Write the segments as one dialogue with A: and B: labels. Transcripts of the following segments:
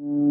A: thank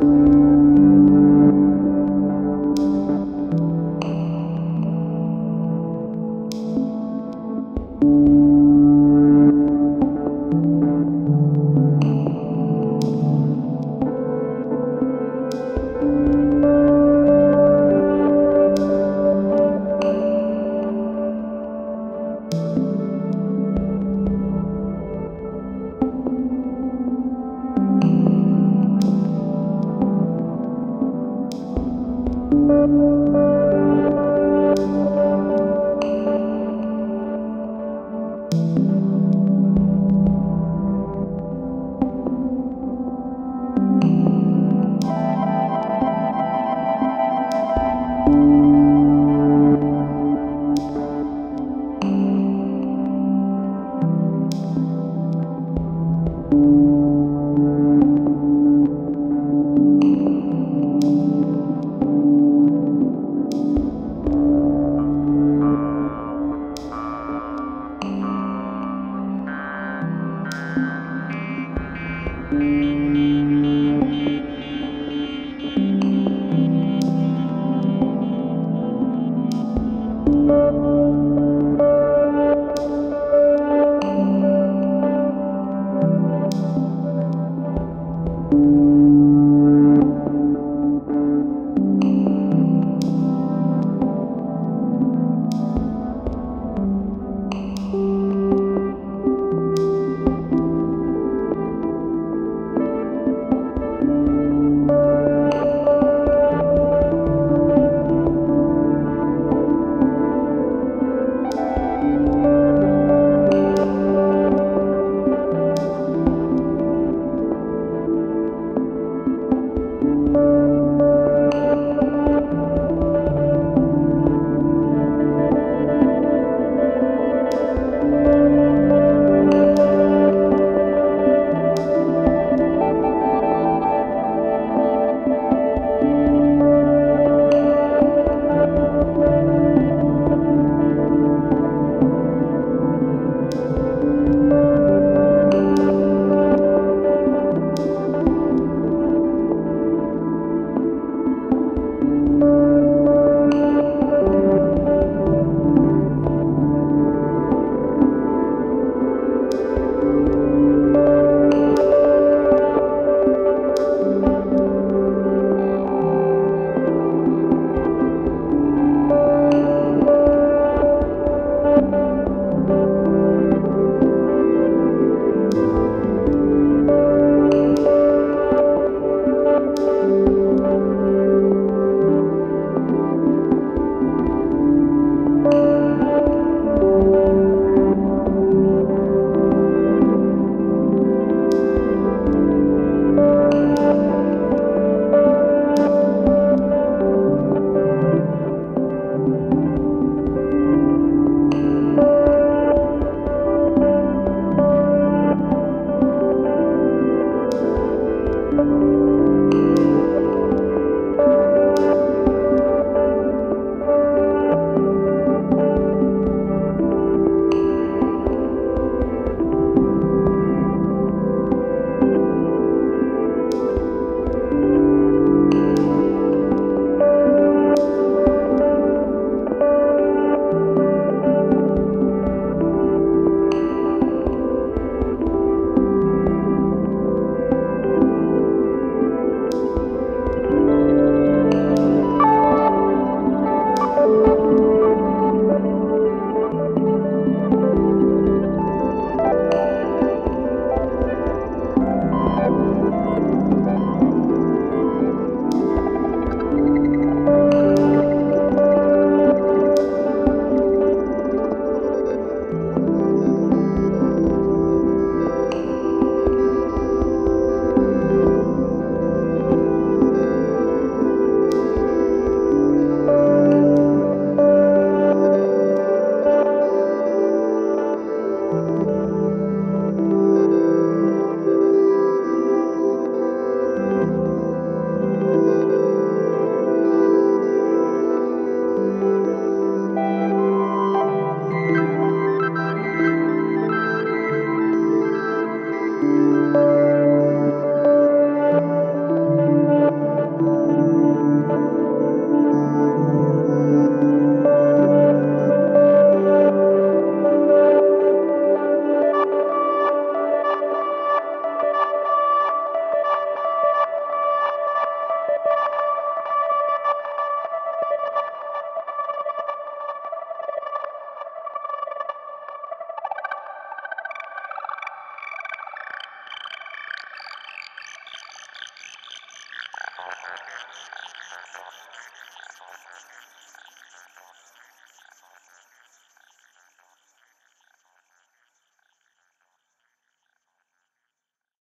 A: you Thank you.